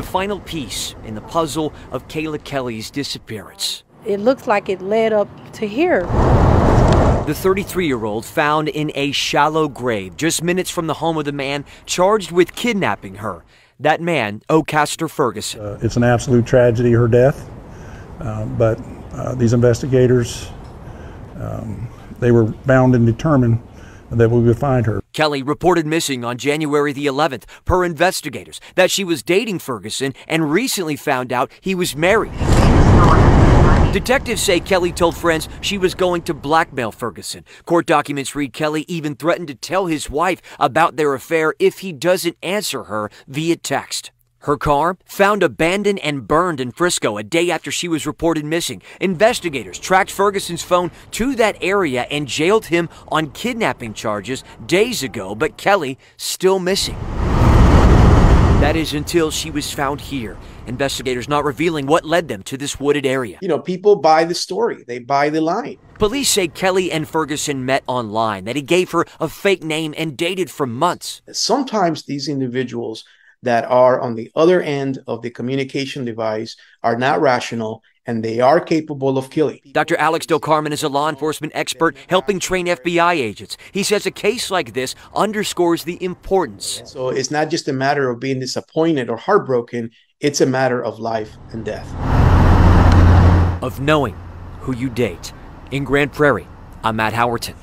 the final piece in the puzzle of Kayla Kelly's disappearance. It looks like it led up to here. The 33 year old found in a shallow grave just minutes from the home of the man charged with kidnapping her. That man, Ocaster Ferguson. Uh, it's an absolute tragedy, her death. Uh, but uh, these investigators, um, they were bound and determined that we would find her. Kelly reported missing on January the 11th per investigators that she was dating Ferguson and recently found out he was married. Detectives say Kelly told friends she was going to blackmail Ferguson. Court documents read Kelly even threatened to tell his wife about their affair if he doesn't answer her via text. Her car found abandoned and burned in Frisco a day after she was reported missing. Investigators tracked Ferguson's phone to that area and jailed him on kidnapping charges days ago, but Kelly still missing. That is until she was found here. Investigators not revealing what led them to this wooded area. You know, people buy the story, they buy the line. Police say Kelly and Ferguson met online, that he gave her a fake name and dated for months. Sometimes these individuals that are on the other end of the communication device are not rational and they are capable of killing. Dr. Alex Del Carmen is a law enforcement expert helping train FBI agents. He says a case like this underscores the importance. So it's not just a matter of being disappointed or heartbroken, it's a matter of life and death. Of knowing who you date. In Grand Prairie, I'm Matt Howerton.